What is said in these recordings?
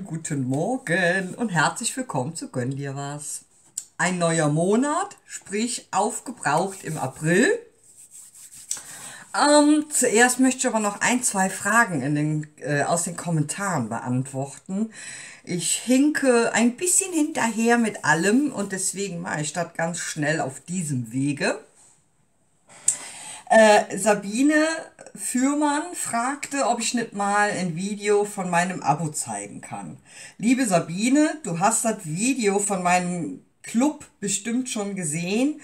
Schönen guten Morgen und herzlich willkommen zu Gönn dir was. Ein neuer Monat, sprich aufgebraucht im April. Ähm, zuerst möchte ich aber noch ein, zwei Fragen in den, äh, aus den Kommentaren beantworten. Ich hinke ein bisschen hinterher mit allem und deswegen mache ich das ganz schnell auf diesem Wege. Äh, Sabine Fürmann fragte, ob ich nicht mal ein Video von meinem Abo zeigen kann. Liebe Sabine, du hast das Video von meinem Club bestimmt schon gesehen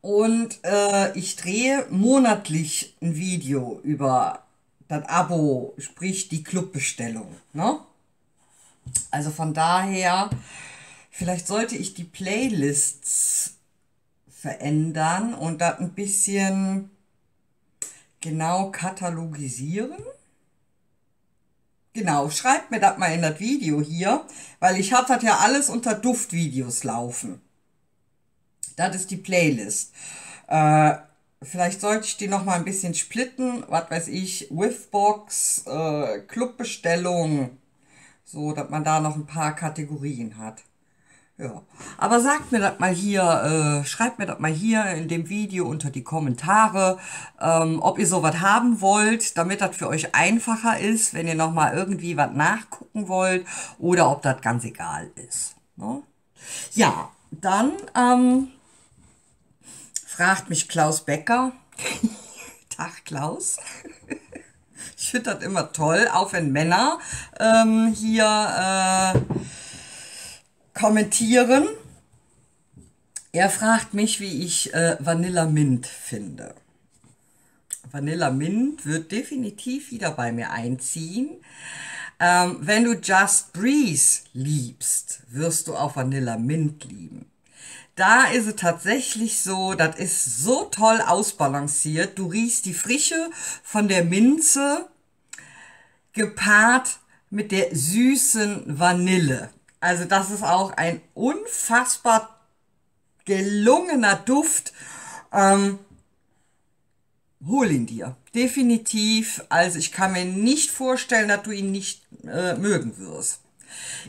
und äh, ich drehe monatlich ein Video über das Abo, sprich die Clubbestellung. Ne? Also von daher, vielleicht sollte ich die Playlists verändern und das ein bisschen genau katalogisieren. Genau, schreibt mir das mal in das Video hier, weil ich habe das ja alles unter Duftvideos laufen. Das ist die Playlist. Äh, vielleicht sollte ich die noch mal ein bisschen splitten. Was weiß ich, Withbox, äh, Clubbestellung. So, dass man da noch ein paar Kategorien hat. Ja, aber sagt mir das mal hier, äh, schreibt mir das mal hier in dem Video unter die Kommentare, ähm, ob ihr sowas haben wollt, damit das für euch einfacher ist, wenn ihr nochmal irgendwie was nachgucken wollt oder ob das ganz egal ist. Ne? Ja, dann ähm, fragt mich Klaus Becker. Tag Klaus. ich finde das immer toll, auch wenn Männer ähm, hier... Äh, kommentieren. Er fragt mich, wie ich äh, Vanilla Mint finde. Vanilla Mint wird definitiv wieder bei mir einziehen. Ähm, wenn du Just Breeze liebst, wirst du auch Vanilla Mint lieben. Da ist es tatsächlich so, das ist so toll ausbalanciert. Du riechst die Frische von der Minze gepaart mit der süßen Vanille. Also das ist auch ein unfassbar gelungener Duft. Ähm, hol ihn dir. Definitiv. Also ich kann mir nicht vorstellen, dass du ihn nicht äh, mögen wirst.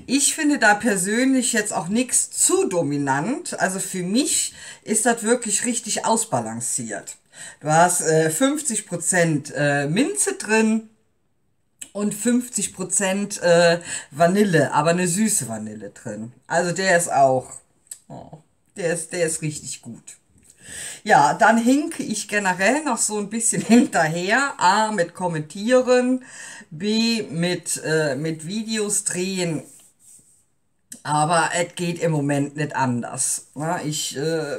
Ich finde da persönlich jetzt auch nichts zu dominant. Also für mich ist das wirklich richtig ausbalanciert. Du hast äh, 50% äh, Minze drin, und 50% äh, Vanille, aber eine süße Vanille drin. Also der ist auch, oh, der ist, der ist richtig gut. Ja, dann hinke ich generell noch so ein bisschen hinterher. A, mit Kommentieren, B, mit, äh, mit Videos drehen. Aber es geht im Moment nicht anders. Na, ich äh,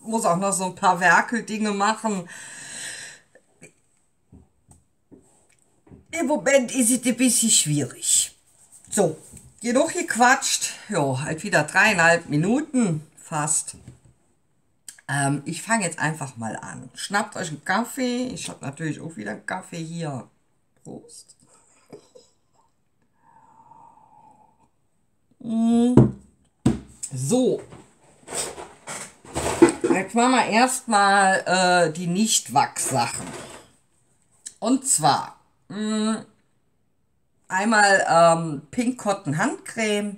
muss auch noch so ein paar Werkeldinge machen. Im Moment ist es ein bisschen schwierig. So, genug gequatscht. Ja, halt wieder dreieinhalb Minuten fast. Ähm, ich fange jetzt einfach mal an. Schnappt euch einen Kaffee. Ich habe natürlich auch wieder einen Kaffee hier. Prost. Mm. So. Jetzt machen wir erstmal äh, die Nicht-Wachs-Sachen. Und zwar Mm. Einmal ähm, Pink Cotton Handcreme.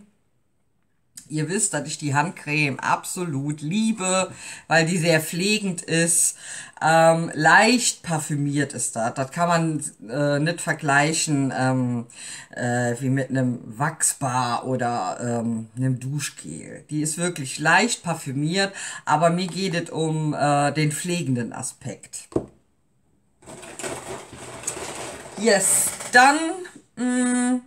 Ihr wisst, dass ich die Handcreme absolut liebe, weil die sehr pflegend ist. Ähm, leicht parfümiert ist das. Das kann man äh, nicht vergleichen ähm, äh, wie mit einem Wachsbar oder ähm, einem Duschgel. Die ist wirklich leicht parfümiert, aber mir geht es um äh, den pflegenden Aspekt. Yes, dann mm,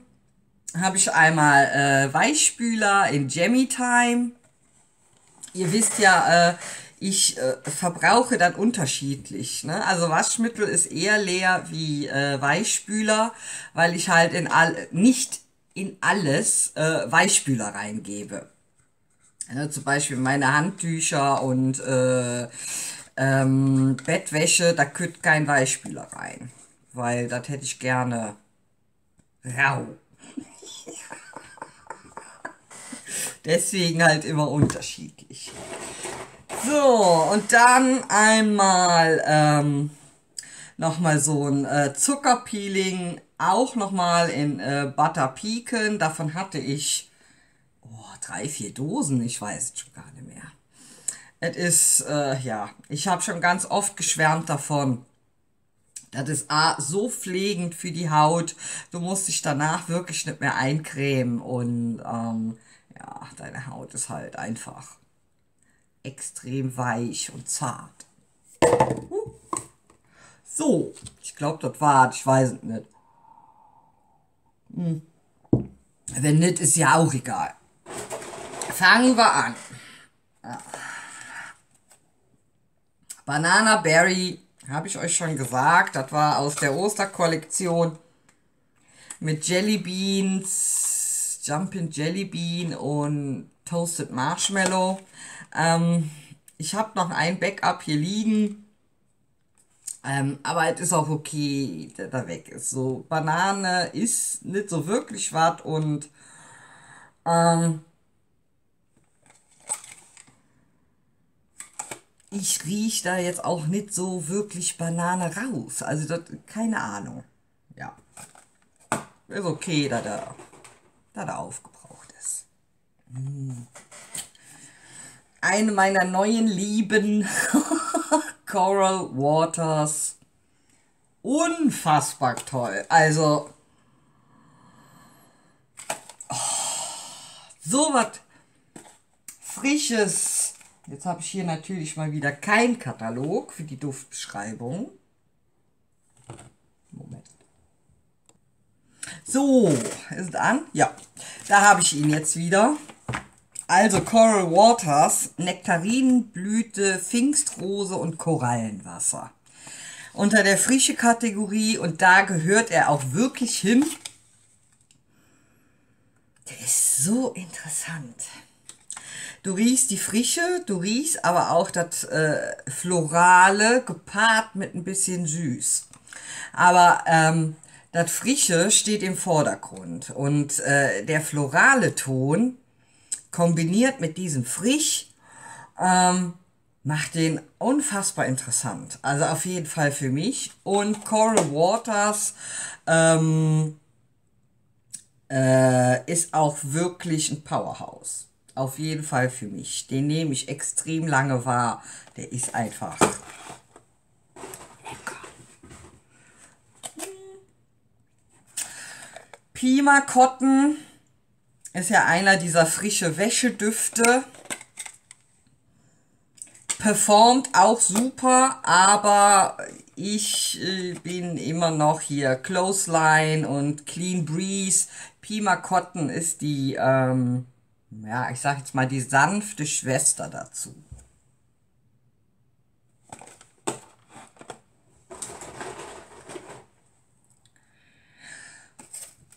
habe ich einmal äh, Weichspüler in Jammy Time. Ihr wisst ja, äh, ich äh, verbrauche dann unterschiedlich. Ne? Also Waschmittel ist eher leer wie äh, Weichspüler, weil ich halt in all, nicht in alles äh, Weichspüler reingebe. Ja, zum Beispiel meine Handtücher und äh, ähm, Bettwäsche, da kütt kein Weichspüler rein weil das hätte ich gerne rau. Deswegen halt immer unterschiedlich. So, und dann einmal ähm, nochmal so ein äh, Zuckerpeeling auch nochmal in äh, Butter Pecan. Davon hatte ich oh, drei, vier Dosen. Ich weiß es schon gar nicht mehr. Es ist, äh, ja, ich habe schon ganz oft geschwärmt davon. Das ist A, so pflegend für die Haut. Du musst dich danach wirklich nicht mehr eincremen. Und ähm, ja, deine Haut ist halt einfach extrem weich und zart. So, ich glaube, das war Ich weiß es nicht. Hm. Wenn nicht, ist ja auch egal. Fangen wir an. Banana Berry, habe ich euch schon gesagt, das war aus der Osterkollektion mit Jelly Beans, Jumpin' Jelly Bean und Toasted Marshmallow. Ähm, ich habe noch ein Backup hier liegen. Ähm, aber es ist auch okay, der da weg ist. So, Banane ist nicht so wirklich was und ähm, ich rieche da jetzt auch nicht so wirklich Banane raus. Also, das, keine Ahnung. Ja. Ist okay, da der, da der aufgebraucht ist. Hm. Eine meiner neuen Lieben, Coral Waters. Unfassbar toll. Also, oh, so was Frisches Jetzt habe ich hier natürlich mal wieder kein Katalog für die Duftbeschreibung. Moment. So, ist es an? Ja, da habe ich ihn jetzt wieder. Also Coral Waters, Nektarinenblüte, Pfingstrose und Korallenwasser. Unter der frische Kategorie und da gehört er auch wirklich hin. Der ist so interessant. Du riechst die Frische, du riechst aber auch das äh, Florale gepaart mit ein bisschen süß. Aber ähm, das Frische steht im Vordergrund und äh, der florale Ton kombiniert mit diesem Frisch ähm, macht den unfassbar interessant. Also auf jeden Fall für mich. Und Coral Waters ähm, äh, ist auch wirklich ein Powerhouse auf jeden Fall für mich. Den nehme ich extrem lange wahr. Der ist einfach lecker. Pima Cotton ist ja einer dieser frische Wäschedüfte. Performt auch super, aber ich äh, bin immer noch hier Clothesline und Clean Breeze. Pima Cotton ist die ähm, ja, ich sag jetzt mal die sanfte Schwester dazu.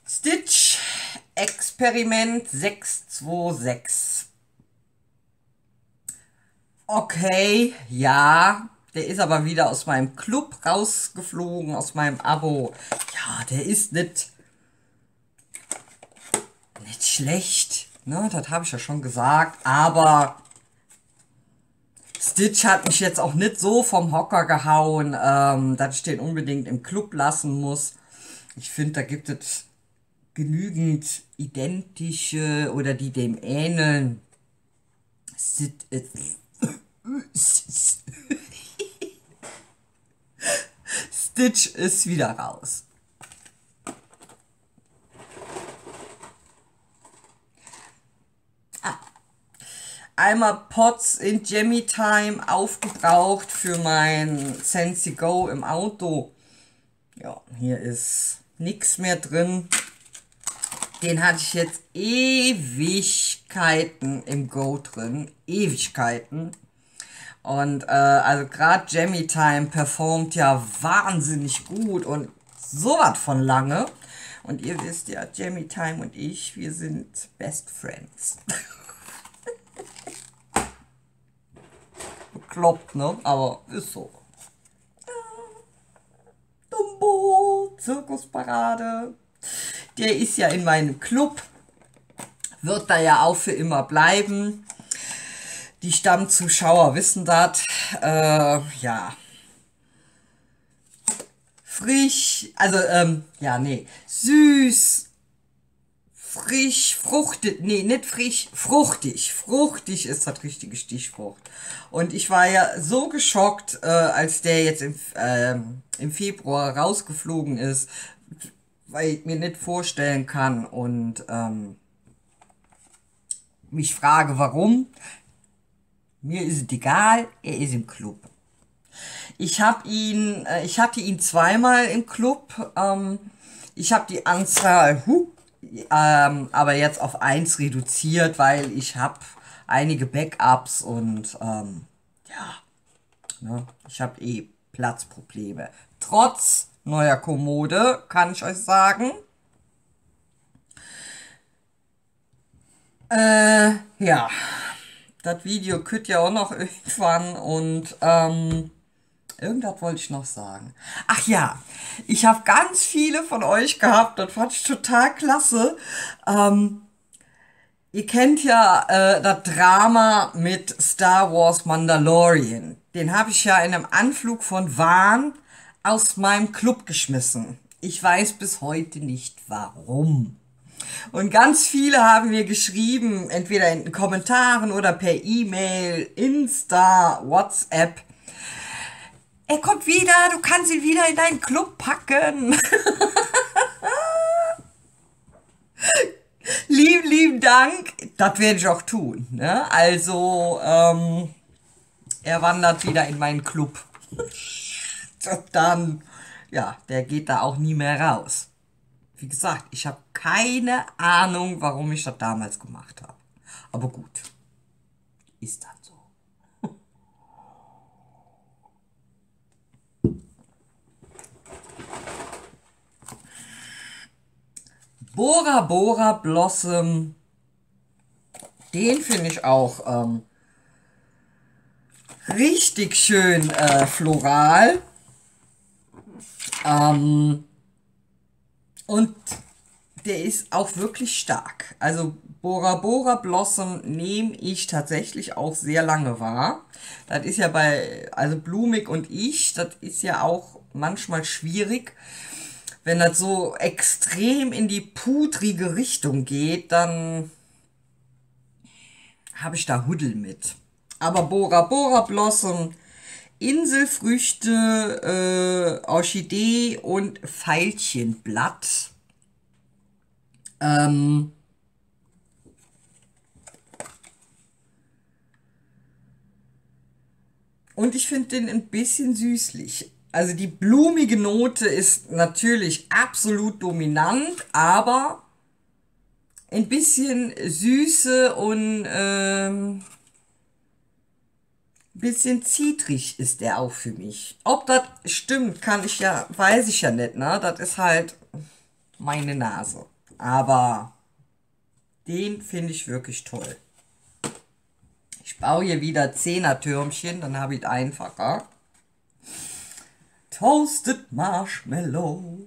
Stitch Experiment 626. Okay, ja, der ist aber wieder aus meinem Club rausgeflogen, aus meinem Abo. Ja, der ist nicht, nicht schlecht. Ne, das habe ich ja schon gesagt. Aber Stitch hat mich jetzt auch nicht so vom Hocker gehauen, ähm, dass ich den unbedingt im Club lassen muss. Ich finde, da gibt es genügend identische oder die dem ähneln. Äh, Stitch ist wieder raus. Einmal Pots in Jammy Time aufgebraucht für mein Sensi Go im Auto. Ja, hier ist nichts mehr drin. Den hatte ich jetzt Ewigkeiten im Go drin. Ewigkeiten. Und äh, also gerade Jammy Time performt ja wahnsinnig gut und so was von lange. Und ihr wisst ja, Jamie Time und ich, wir sind Best Friends. bekloppt, ne? Aber ist so. Dumbo, Zirkusparade. Der ist ja in meinem Club. Wird da ja auch für immer bleiben. Die Stammzuschauer wissen das. Äh, ja. frisch, also, ähm, ja, nee, süß, frisch, fruchtet, nee, nicht frisch, fruchtig. Fruchtig ist das richtige Stichwort. Und ich war ja so geschockt, äh, als der jetzt im, ähm, im Februar rausgeflogen ist, weil ich mir nicht vorstellen kann und ähm, mich frage, warum. Mir ist es egal, er ist im Club. Ich habe ihn, äh, ich hatte ihn zweimal im Club. Ähm, ich habe die Anzahl, huh, ähm, aber jetzt auf eins reduziert, weil ich habe einige Backups und ähm, ja, ne, ich habe eh Platzprobleme. Trotz neuer Kommode, kann ich euch sagen. Äh, ja, das Video könnt ja auch noch irgendwann und ähm, irgendwas wollte ich noch sagen. Ach ja, ich habe ganz viele von euch gehabt, das fand ich total klasse. Ähm, ihr kennt ja äh, das Drama mit Star Wars Mandalorian. Den habe ich ja in einem Anflug von Wahn aus meinem Club geschmissen. Ich weiß bis heute nicht warum. Und ganz viele haben mir geschrieben, entweder in Kommentaren oder per E-Mail, Insta, WhatsApp. Er kommt wieder, du kannst ihn wieder in deinen Club packen. lieben, lieben Dank. Das werde ich auch tun. Ne? Also, ähm, er wandert wieder in meinen Club. dann, ja, der geht da auch nie mehr raus. Wie gesagt, ich habe keine Ahnung, warum ich das damals gemacht habe. Aber gut, ist dann so. Bora Bora Blossom, den finde ich auch ähm, richtig schön äh, floral. Ähm, und der ist auch wirklich stark. Also Bora Bora Blossom nehme ich tatsächlich auch sehr lange wahr. Das ist ja bei, also Blumig und ich, das ist ja auch manchmal schwierig. Wenn das so extrem in die pudrige Richtung geht, dann habe ich da Huddel mit. Aber Bora Bora Blossom Inselfrüchte, äh, Orchidee und Veilchenblatt. Ähm, und ich finde den ein bisschen süßlich. Also die blumige Note ist natürlich absolut dominant, aber ein bisschen Süße und ähm, bisschen zitrig ist der auch für mich. Ob das stimmt, kann ich ja, weiß ich ja nicht, ne? Das ist halt meine Nase. Aber den finde ich wirklich toll. Ich baue hier wieder Zehner-Türmchen, dann habe ich es einfacher. Toasted Marshmallow.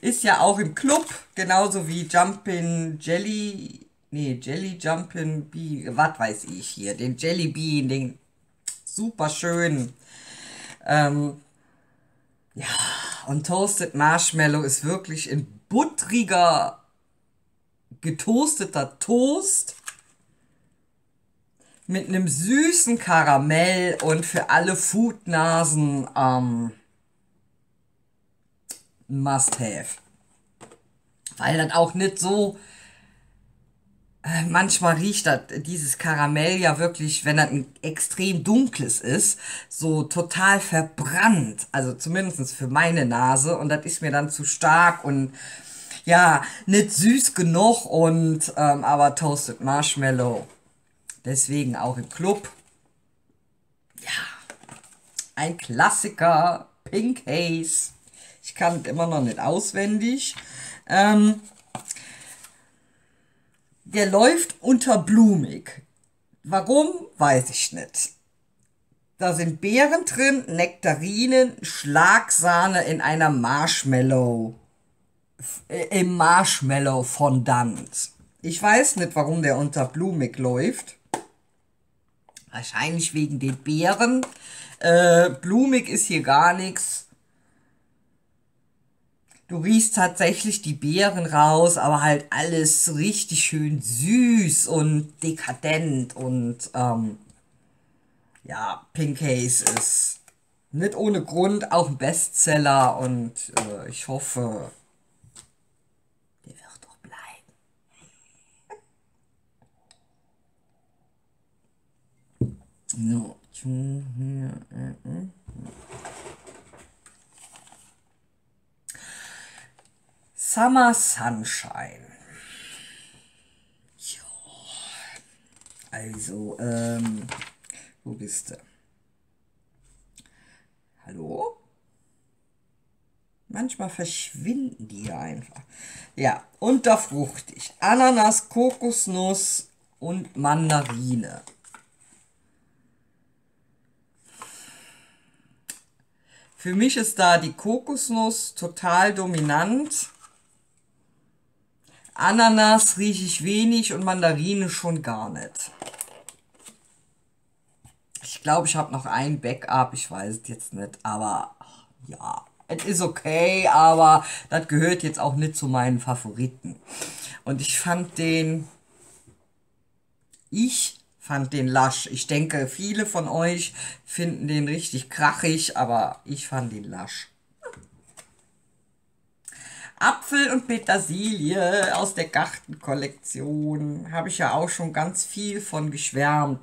Ist ja auch im Club, genauso wie Jumpin' Jelly. Nee, Jelly Jumpin' Bee, was weiß ich hier. Den Jelly Bean, den super schön. Ähm, ja, und Toasted Marshmallow ist wirklich ein buttriger, getoasteter Toast mit einem süßen Karamell und für alle Foodnasen ähm, must have. Weil das auch nicht so äh, manchmal riecht das, dieses Karamell ja wirklich, wenn das ein extrem dunkles ist, so total verbrannt. Also zumindest für meine Nase. Und das ist mir dann zu stark und ja, nicht süß genug und ähm, aber Toasted Marshmallow. Deswegen auch im Club. Ja, ein Klassiker, Pink Haze. Ich kann es immer noch nicht auswendig. Ähm, der läuft unter blumig. Warum, weiß ich nicht. Da sind Beeren drin, Nektarinen, Schlagsahne in einer Marshmallow, äh, im Marshmallow Fondant. Ich weiß nicht, warum der unter blumig läuft. Wahrscheinlich wegen den Beeren. Äh, blumig ist hier gar nichts. Du riechst tatsächlich die Beeren raus, aber halt alles richtig schön süß und dekadent und ähm, ja, Pink Haze ist nicht ohne Grund auch ein Bestseller und äh, ich hoffe, der wird doch bleiben. So, hier. Äh, äh. Summer Sunshine. Jo. Also, ähm, wo bist du? Hallo? Manchmal verschwinden die ja einfach. Ja, unterfruchtig. Ananas, Kokosnuss und Mandarine. Für mich ist da die Kokosnuss total dominant. Ananas rieche ich wenig und Mandarine schon gar nicht. Ich glaube, ich habe noch ein Backup, ich weiß es jetzt nicht, aber ja, es ist okay, aber das gehört jetzt auch nicht zu meinen Favoriten. Und ich fand den, ich fand den lasch. Ich denke, viele von euch finden den richtig krachig, aber ich fand den lasch. Apfel und Petersilie aus der Gartenkollektion. Habe ich ja auch schon ganz viel von geschwärmt.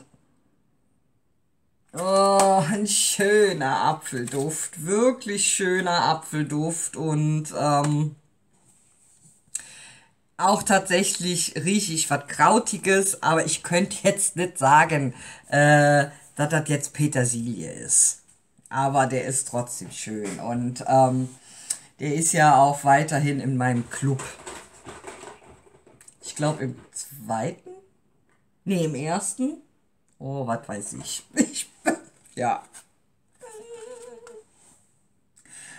Oh, ein schöner Apfelduft. Wirklich schöner Apfelduft. Und ähm, auch tatsächlich rieche ich was Krautiges, aber ich könnte jetzt nicht sagen, äh, dass das jetzt Petersilie ist. Aber der ist trotzdem schön. Und ähm, der ist ja auch weiterhin in meinem Club. Ich glaube im zweiten? Nee, im ersten. Oh, was weiß ich. ich ja.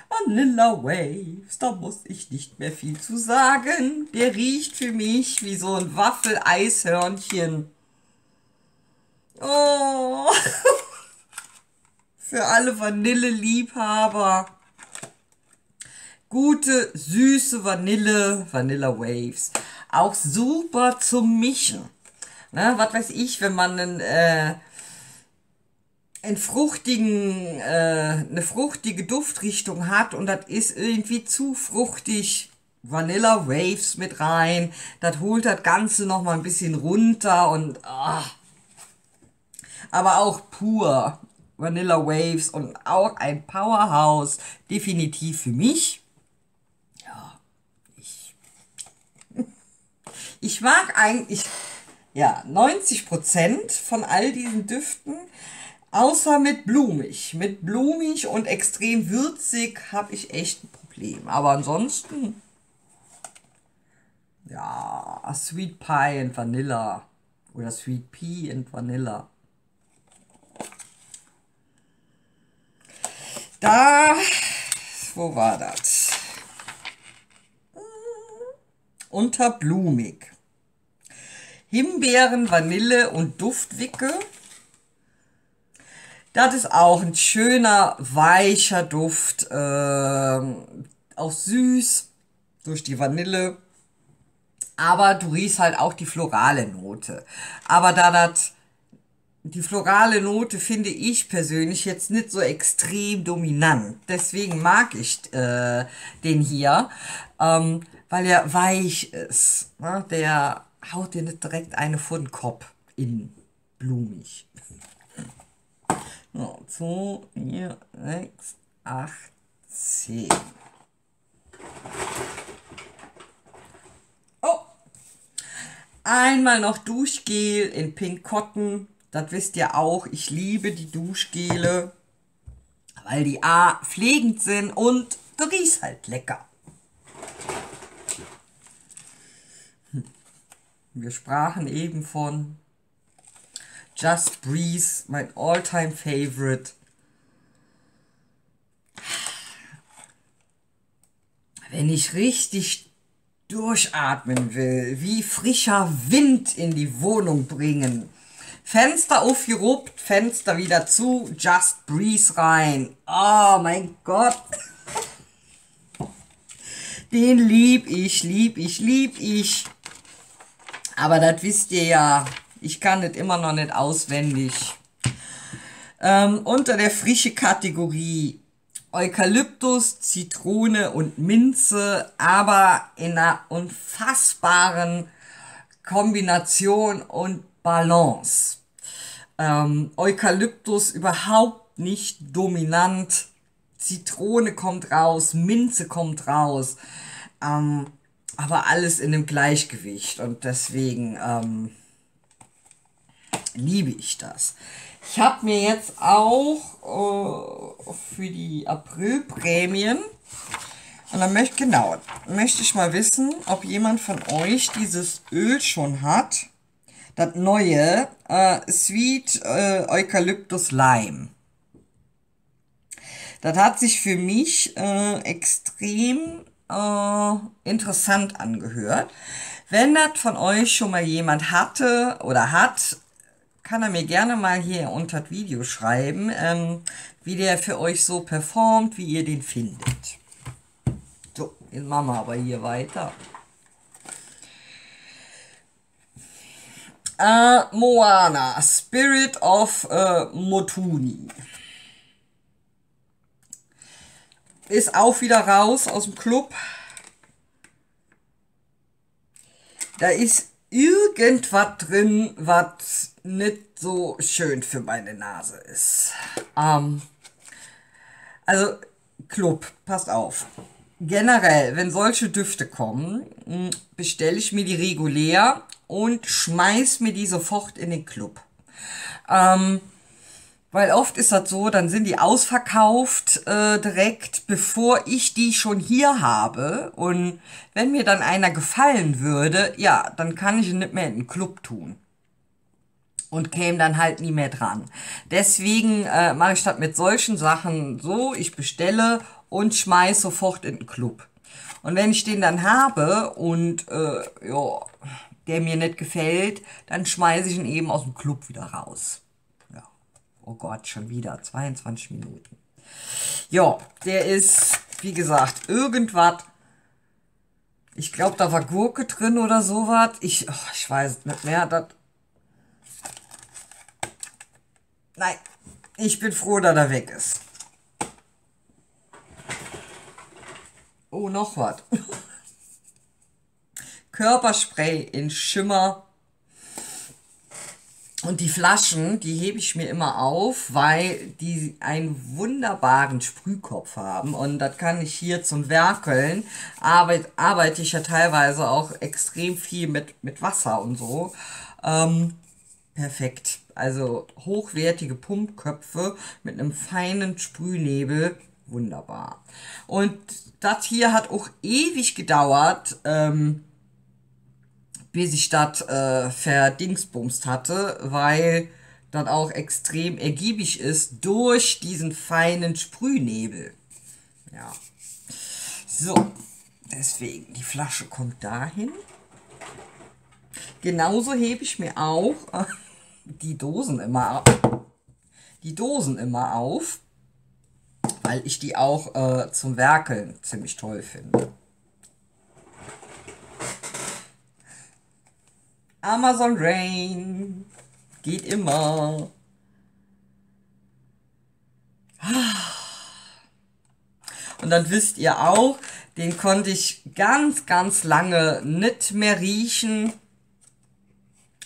Vanilla Waves, da muss ich nicht mehr viel zu sagen. Der riecht für mich wie so ein Waffeleishörnchen. Oh. für alle Vanilleliebhaber gute, süße Vanille, Vanilla Waves. Auch super zum Mischen. Ne, was weiß ich, wenn man einen, äh, einen fruchtigen, äh, eine fruchtige Duftrichtung hat und das ist irgendwie zu fruchtig. Vanilla Waves mit rein. Das holt das Ganze noch mal ein bisschen runter und ah. aber auch pur Vanilla Waves und auch ein Powerhouse definitiv für mich. Ich mag eigentlich, ja, 90% von all diesen Düften, außer mit blumig. Mit blumig und extrem würzig habe ich echt ein Problem. Aber ansonsten, ja, Sweet Pie and Vanilla oder Sweet Pea and Vanilla. Da, wo war das? Unter blumig. Himbeeren, Vanille und Duftwicke. Das ist auch ein schöner, weicher Duft. Äh, auch süß durch die Vanille. Aber du riechst halt auch die florale Note. Aber da das die florale Note finde ich persönlich jetzt nicht so extrem dominant. Deswegen mag ich äh, den hier, ähm, weil er weich ist. Ne? Der haut dir nicht direkt eine vor den Kopf in blumig. So, 2, 4, 6, 8, 10. Oh! Einmal noch Duschgel in Pink Cotton. Das wisst ihr auch. Ich liebe die Duschgele, weil die A pflegend sind und du riechst halt lecker. Wir sprachen eben von Just Breeze, mein all-time favorite. Wenn ich richtig durchatmen will, wie frischer Wind in die Wohnung bringen. Fenster aufgeruppt, Fenster wieder zu, Just Breeze rein. Oh mein Gott. Den lieb ich, lieb ich, lieb ich. Aber das wisst ihr ja, ich kann das immer noch nicht auswendig. Ähm, unter der frische Kategorie Eukalyptus, Zitrone und Minze, aber in einer unfassbaren Kombination und Balance. Ähm, Eukalyptus überhaupt nicht dominant. Zitrone kommt raus, Minze kommt raus. Ähm, aber alles in dem Gleichgewicht und deswegen ähm, liebe ich das. Ich habe mir jetzt auch äh, für die Aprilprämien und dann möchte genau möchte ich mal wissen, ob jemand von euch dieses Öl schon hat. Das neue äh, Sweet äh, Eukalyptus Lime. Das hat sich für mich äh, extrem äh, interessant angehört. Wenn das von euch schon mal jemand hatte oder hat, kann er mir gerne mal hier unter das Video schreiben, ähm, wie der für euch so performt, wie ihr den findet. So, jetzt machen wir aber hier weiter. Äh, Moana, Spirit of äh, Motuni. Ist auch wieder raus aus dem Club. Da ist irgendwas drin, was nicht so schön für meine Nase ist. Ähm, also, Club, passt auf. Generell, wenn solche Düfte kommen, hm, bestelle ich mir die regulär und schmeiß mir die sofort in den Club. Ähm, weil oft ist das so, dann sind die ausverkauft äh, direkt, bevor ich die schon hier habe. Und wenn mir dann einer gefallen würde, ja, dann kann ich ihn nicht mehr in den Club tun. Und käme dann halt nie mehr dran. Deswegen äh, mache ich das mit solchen Sachen so, ich bestelle und schmeiß sofort in den Club. Und wenn ich den dann habe und äh, ja, der mir nicht gefällt, dann schmeiße ich ihn eben aus dem Club wieder raus. Oh Gott, schon wieder 22 Minuten. Ja, der ist, wie gesagt, irgendwas. Ich glaube, da war Gurke drin oder sowas. Ich, oh, ich weiß nicht mehr. Das Nein, ich bin froh, dass er weg ist. Oh, noch was. Körperspray in Schimmer und die Flaschen, die hebe ich mir immer auf, weil die einen wunderbaren Sprühkopf haben. Und das kann ich hier zum Werkeln. Arbeit, arbeite ich ja teilweise auch extrem viel mit, mit Wasser und so. Ähm, perfekt. Also hochwertige Pumpköpfe mit einem feinen Sprühnebel. Wunderbar. Und das hier hat auch ewig gedauert. Ähm, bis ich das äh, verdingsbumst hatte, weil das auch extrem ergiebig ist durch diesen feinen Sprühnebel. Ja. So, deswegen, die Flasche kommt dahin. Genauso hebe ich mir auch äh, die Dosen immer die Dosen immer auf, weil ich die auch äh, zum Werkeln ziemlich toll finde. Amazon Rain. Geht immer. Und dann wisst ihr auch, den konnte ich ganz, ganz lange nicht mehr riechen.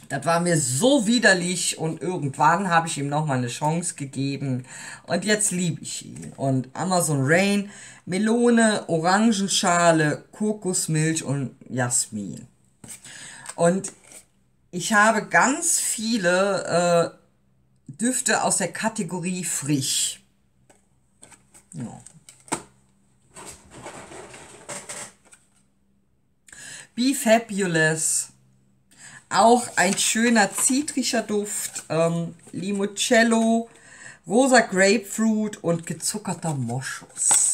Das war mir so widerlich und irgendwann habe ich ihm nochmal eine Chance gegeben und jetzt liebe ich ihn. Und Amazon Rain, Melone, Orangenschale, Kokosmilch und Jasmin. Und ich habe ganz viele äh, Düfte aus der Kategorie frisch. Ja. Be Fabulous. Auch ein schöner zitrischer Duft. Ähm, Limoncello, rosa Grapefruit und gezuckerter Moschus.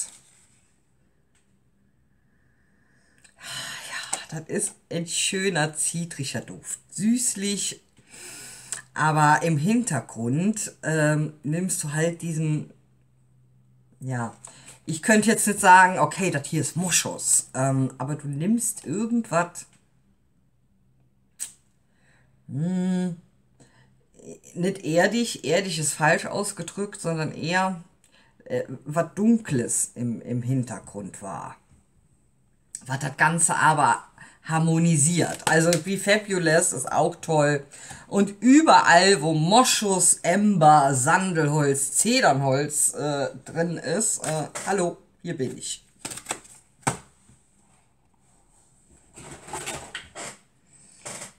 Das ist ein schöner, zitrischer Duft. Süßlich, aber im Hintergrund ähm, nimmst du halt diesen ja, ich könnte jetzt nicht sagen, okay, das hier ist Moschus, ähm, aber du nimmst irgendwas, hm, nicht erdig, erdig ist falsch ausgedrückt, sondern eher äh, was Dunkles im, im Hintergrund war. Was das Ganze aber harmonisiert. Also wie Fabulous ist auch toll. Und überall, wo Moschus, Ember, Sandelholz, Zedernholz äh, drin ist, äh, hallo, hier bin ich.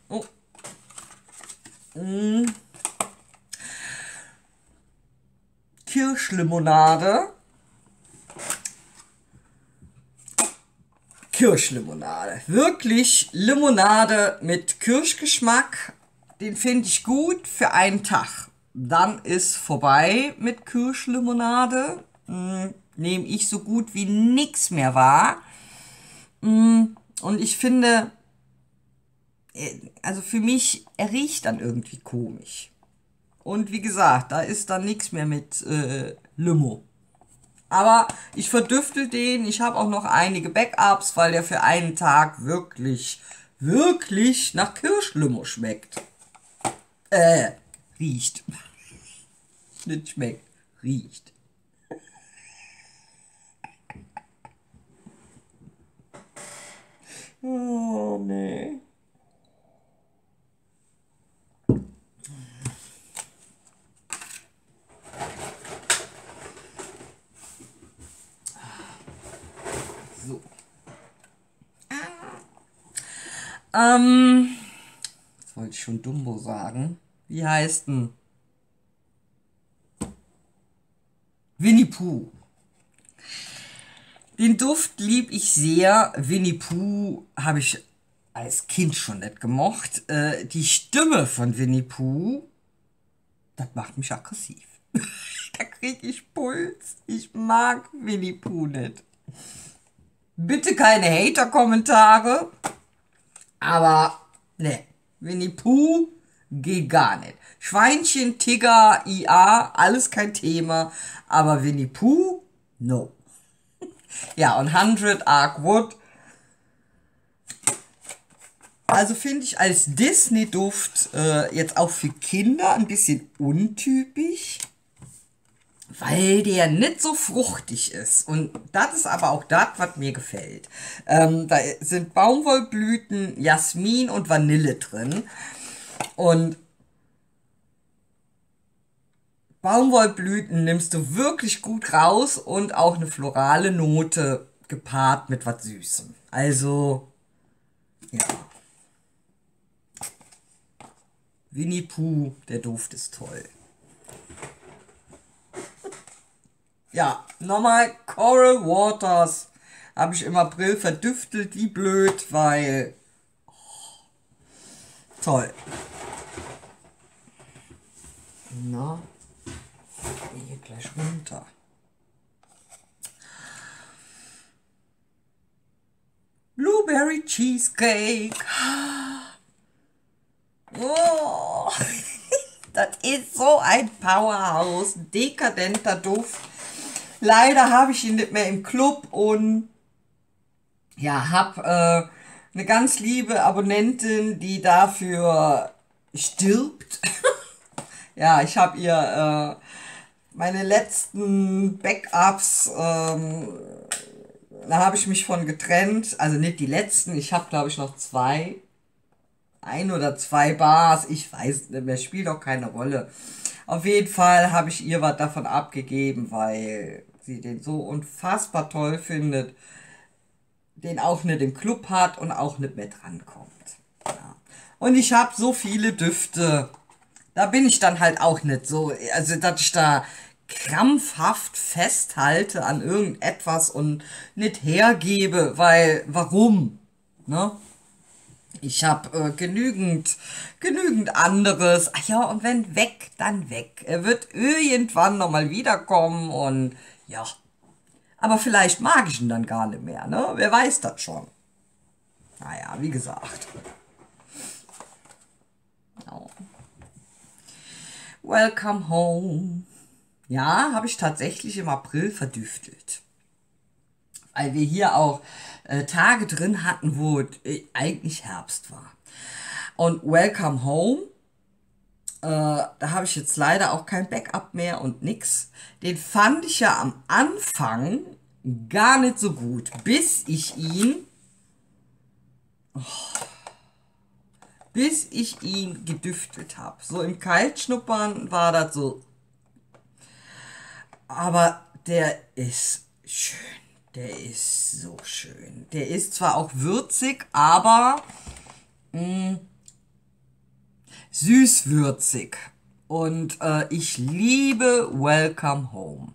Oh. Mm. Kirschlimonade. Kirschlimonade. Wirklich Limonade mit Kirschgeschmack. Den finde ich gut für einen Tag. Dann ist vorbei mit Kirschlimonade. Hm, Nehme ich so gut wie nichts mehr wahr. Hm, und ich finde, äh, also für mich, er riecht dann irgendwie komisch. Und wie gesagt, da ist dann nichts mehr mit äh, Limo. Aber ich verdüftel den. Ich habe auch noch einige Backups, weil der für einen Tag wirklich, wirklich nach Kirschlimo schmeckt. Äh, riecht. Nicht schmeckt, riecht. Oh, nee. Ähm, jetzt wollte ich schon Dumbo sagen. Wie heißt denn? Winnie Pooh. Den Duft lieb ich sehr. Winnie Pooh habe ich als Kind schon nicht gemocht. Äh, die Stimme von Winnie Pooh, das macht mich aggressiv. da kriege ich Puls. Ich mag Winnie Pooh nicht. Bitte keine Hater-Kommentare. Aber ne, Winnie Pooh geht gar nicht. Schweinchen, Tigger, IA, alles kein Thema. Aber Winnie Pooh, no. ja, und 100 Ark Wood. Also finde ich als Disney-Duft äh, jetzt auch für Kinder ein bisschen untypisch weil der nicht so fruchtig ist. Und das ist aber auch das, was mir gefällt. Ähm, da sind Baumwollblüten, Jasmin und Vanille drin. Und Baumwollblüten nimmst du wirklich gut raus und auch eine florale Note gepaart mit was Süßem. Also, ja. Winnie Pooh, der Duft ist toll. Ja, nochmal Coral Waters. Habe ich im April verdüftelt, wie blöd, weil. Oh, toll. Na, hier gleich runter. Blueberry Cheesecake. Oh, das ist so ein Powerhouse. Dekadenter Duft. Leider habe ich ihn nicht mehr im Club und ja, habe äh, eine ganz liebe Abonnentin, die dafür stirbt. ja, ich habe ihr äh, meine letzten Backups, ähm, da habe ich mich von getrennt. Also nicht die letzten, ich habe glaube ich noch zwei. Ein oder zwei Bars, ich weiß nicht mehr, spielt auch keine Rolle. Auf jeden Fall habe ich ihr was davon abgegeben, weil sie den so unfassbar toll findet, den auch nicht im Club hat und auch nicht mehr drankommt. Ja. Und ich habe so viele Düfte. Da bin ich dann halt auch nicht so, also dass ich da krampfhaft festhalte an irgendetwas und nicht hergebe, weil warum? Ne? Ich habe äh, genügend, genügend anderes. Ach ja, und wenn weg, dann weg. Er wird irgendwann nochmal wiederkommen und ja. Aber vielleicht mag ich ihn dann gar nicht mehr, ne? Wer weiß das schon. Naja, wie gesagt. Oh. Welcome home. Ja, habe ich tatsächlich im April verdüftelt. Weil wir hier auch äh, Tage drin hatten, wo äh, eigentlich Herbst war. Und Welcome Home, äh, da habe ich jetzt leider auch kein Backup mehr und nix. Den fand ich ja am Anfang gar nicht so gut, bis ich ihn... Oh, bis ich ihn gedüftet habe. So im Kaltschnuppern war das so. Aber der ist schön. Der ist so schön. Der ist zwar auch würzig, aber mh, mm, süßwürzig. Und äh, ich liebe Welcome Home.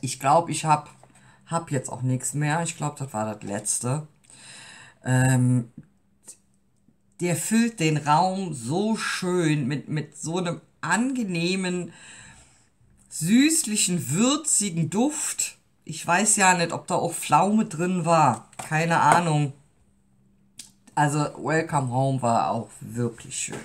Ich glaube, ich habe hab jetzt auch nichts mehr. Ich glaube, das war das letzte. Ähm, der füllt den Raum so schön mit, mit so einem angenehmen, süßlichen, würzigen Duft. Ich weiß ja nicht, ob da auch Pflaume drin war. Keine Ahnung. Also Welcome Home war auch wirklich schön.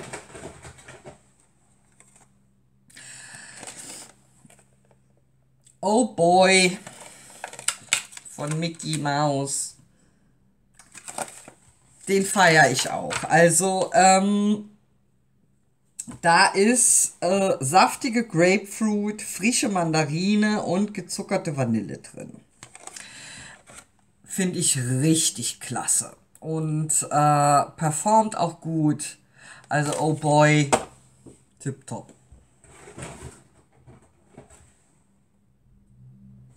Oh boy von Mickey Mouse den feiere ich auch. Also, ähm, da ist äh, saftige Grapefruit, frische Mandarine und gezuckerte Vanille drin. Finde ich richtig klasse. Und äh, performt auch gut. Also, oh boy, tipptopp.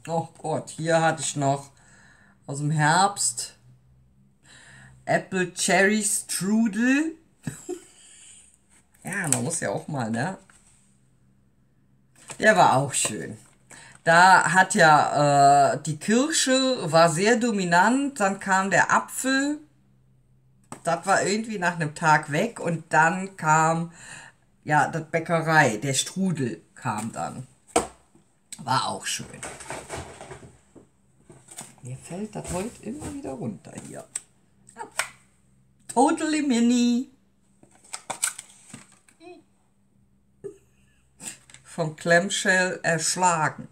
Oh Gott, hier hatte ich noch aus dem Herbst Apple Cherry Strudel. ja, man muss ja auch mal, ne? Der war auch schön. Da hat ja äh, die Kirsche war sehr dominant, dann kam der Apfel. Das war irgendwie nach einem Tag weg und dann kam ja das Bäckerei, der Strudel kam dann. War auch schön. Mir fällt das heute immer wieder runter hier. Totally Mini. Vom Clamshell erschlagen.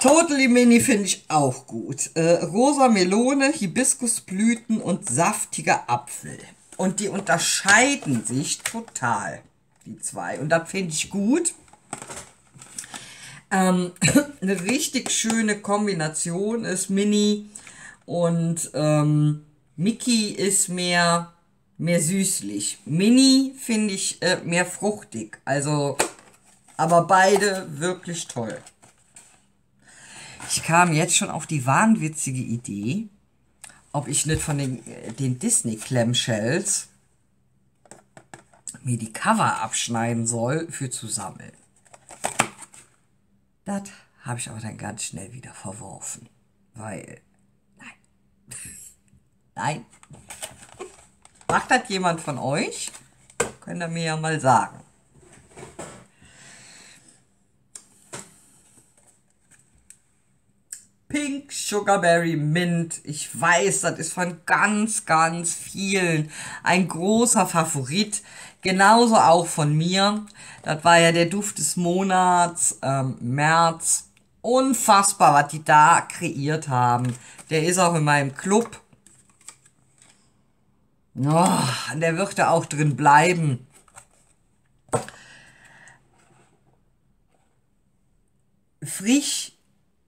Totally Mini finde ich auch gut. Äh, rosa Melone, Hibiskusblüten und saftiger Apfel. Und die unterscheiden sich total, die zwei. Und das finde ich gut. Ähm, eine richtig schöne Kombination ist Mini und ähm, Mickey ist mehr, mehr süßlich. Mini finde ich äh, mehr fruchtig. Also, aber beide wirklich toll. Ich kam jetzt schon auf die wahnwitzige Idee, ob ich nicht von den, äh, den Disney Clamshells mir die Cover abschneiden soll für zu sammeln. Das habe ich aber dann ganz schnell wieder verworfen, weil Nein. Macht das jemand von euch? Könnt ihr mir ja mal sagen. Pink Sugarberry Mint. Ich weiß, das ist von ganz, ganz vielen ein großer Favorit. Genauso auch von mir. Das war ja der Duft des Monats, ähm, März. Unfassbar, was die da kreiert haben. Der ist auch in meinem Club. Oh, der wird da auch drin bleiben. Frisch,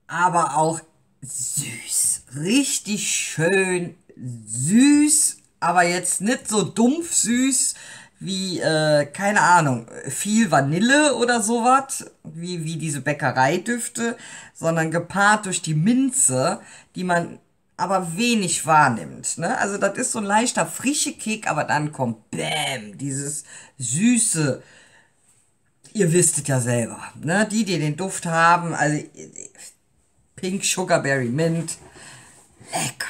aber auch süß. Richtig schön süß, aber jetzt nicht so dumpf süß wie, äh, keine Ahnung, viel Vanille oder sowas, wie, wie diese Bäckereidüfte, sondern gepaart durch die Minze, die man aber wenig wahrnimmt. Ne? Also das ist so ein leichter frische Kick, aber dann kommt Bäm, dieses süße. Ihr wisstet ja selber, ne? Die, die den Duft haben, also Pink Sugarberry Mint, lecker.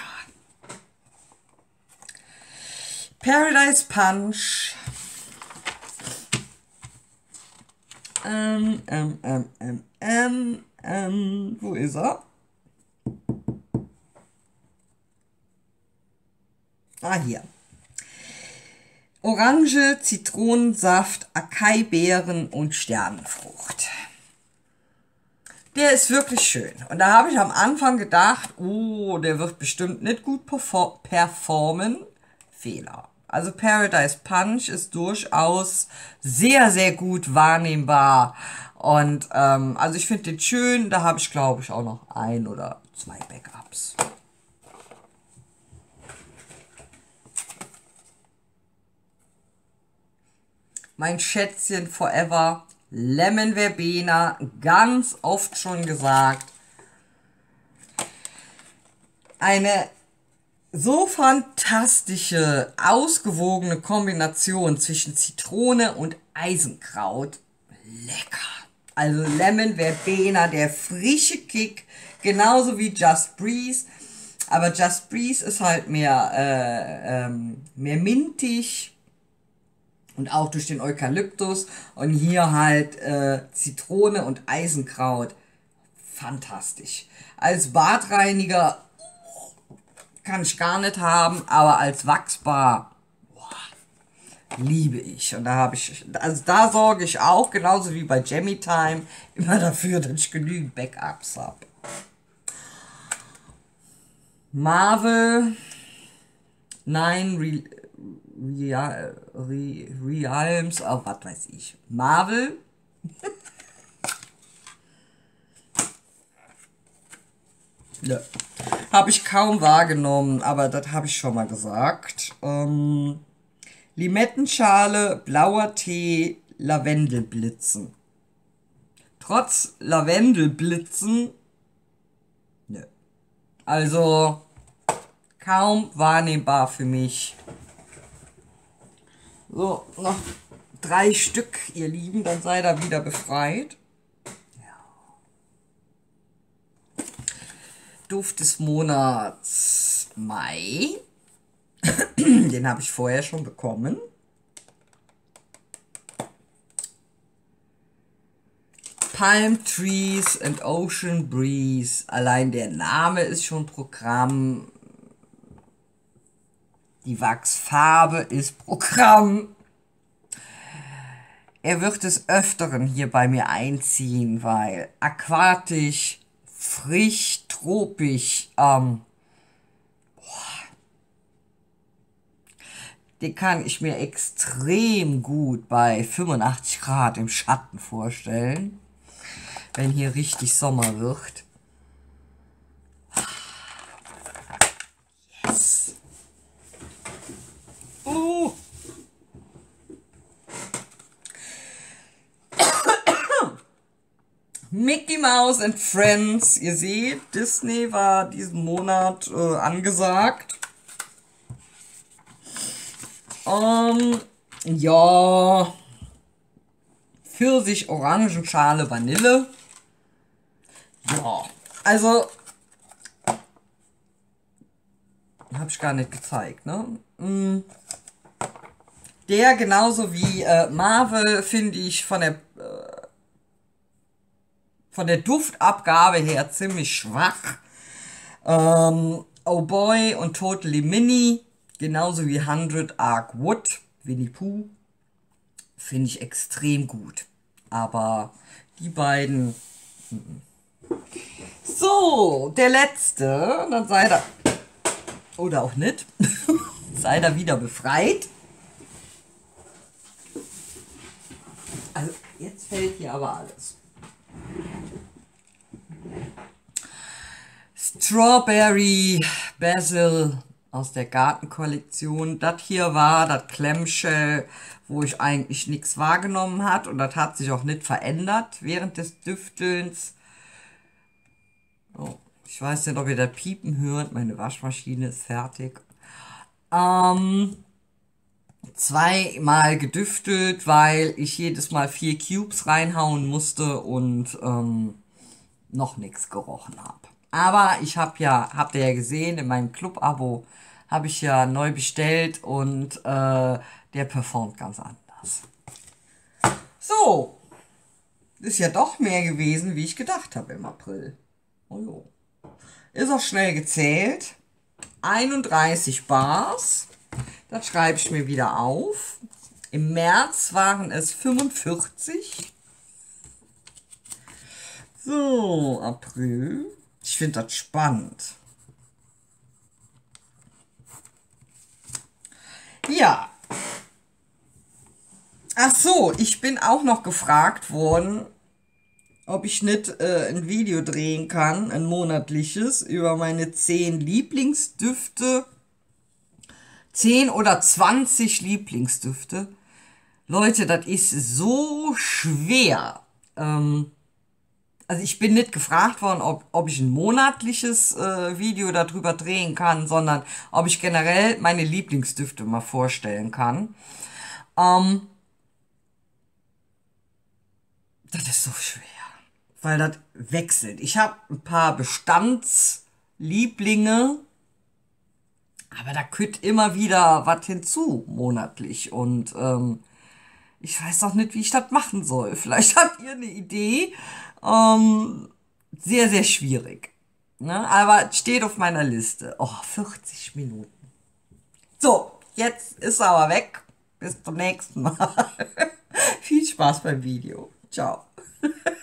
Paradise Punch. Ähm, ähm, ähm, ähm, ähm, ähm, wo ist er? Ah, hier. Orange, Zitronensaft, Acai-Beeren und Sternenfrucht. Der ist wirklich schön. Und da habe ich am Anfang gedacht, oh, der wird bestimmt nicht gut performen. Fehler. Also Paradise Punch ist durchaus sehr, sehr gut wahrnehmbar. Und ähm, also ich finde den schön. Da habe ich, glaube ich, auch noch ein oder zwei Backups. Mein Schätzchen Forever Lemon Verbena, ganz oft schon gesagt. Eine so fantastische, ausgewogene Kombination zwischen Zitrone und Eisenkraut. Lecker. Also Lemon Verbena, der frische Kick, genauso wie Just Breeze. Aber Just Breeze ist halt mehr, äh, ähm, mehr mintig, und auch durch den Eukalyptus und hier halt äh, Zitrone und Eisenkraut. Fantastisch. Als Badreiniger kann ich gar nicht haben, aber als Wachsbar boah, liebe ich. Und da habe ich, also da sorge ich auch, genauso wie bei Jammy Time, immer dafür, dass ich genügend Backups habe. Marvel, nein, Real, Re, Realms, oh, was weiß ich, Marvel. ja. Habe ich kaum wahrgenommen, aber das habe ich schon mal gesagt. Ähm, Limettenschale, blauer Tee, Lavendelblitzen. Trotz Lavendelblitzen, ne. Also kaum wahrnehmbar für mich. So, noch drei Stück, ihr Lieben, dann seid ihr wieder befreit. Ja. Duft des Monats Mai. Den habe ich vorher schon bekommen. Palm Trees and Ocean Breeze. Allein der Name ist schon Programm. Die Wachsfarbe ist Programm. Er wird des Öfteren hier bei mir einziehen, weil aquatisch, frisch, tropisch, ähm, boah, den kann ich mir extrem gut bei 85 Grad im Schatten vorstellen, wenn hier richtig Sommer wird. Mickey Mouse and Friends. Ihr seht, Disney war diesen Monat äh, angesagt. Ähm, ja. Pfirsich, Orangenschale, Vanille. Ja, also. Hab ich gar nicht gezeigt, ne? Mm. Der genauso wie äh, Marvel finde ich von der von der Duftabgabe her ziemlich schwach. Ähm, oh Boy und Totally Mini, genauso wie 100 Arc Wood, Winnie Pooh, finde ich extrem gut. Aber die beiden. So, der letzte, dann sei da. Oder auch nicht. sei da wieder befreit. Also, jetzt fällt hier aber alles. Strawberry Basil aus der Gartenkollektion. Das hier war das Clamshell, wo ich eigentlich nichts wahrgenommen hat und das hat sich auch nicht verändert während des Düftelns. Oh, ich weiß nicht, ob ihr das Piepen hört. Meine Waschmaschine ist fertig. Ähm, zweimal gedüftelt, weil ich jedes Mal vier Cubes reinhauen musste und ähm, noch nichts gerochen habe. Aber ich habe ja, habt ihr ja gesehen, in meinem Club-Abo habe ich ja neu bestellt und äh, der performt ganz anders. So, ist ja doch mehr gewesen, wie ich gedacht habe im April. Oh jo. Ist auch schnell gezählt. 31 Bars. Das schreibe ich mir wieder auf. Im März waren es 45. So, April. Ich finde das spannend. Ja. Ach so, ich bin auch noch gefragt worden, ob ich nicht äh, ein Video drehen kann, ein monatliches, über meine 10 Lieblingsdüfte. 10 oder 20 Lieblingsdüfte. Leute, das ist so schwer. Ähm, also ich bin nicht gefragt worden, ob, ob ich ein monatliches äh, Video darüber drehen kann, sondern ob ich generell meine Lieblingsdüfte mal vorstellen kann. Ähm, das ist so schwer, weil das wechselt. Ich habe ein paar Bestandslieblinge, aber da kütt immer wieder was hinzu monatlich und ähm, ich weiß auch nicht, wie ich das machen soll. Vielleicht habt ihr eine Idee. Ähm, sehr, sehr schwierig. Ne? Aber steht auf meiner Liste. Oh, 40 Minuten. So, jetzt ist er aber weg. Bis zum nächsten Mal. Viel Spaß beim Video. Ciao.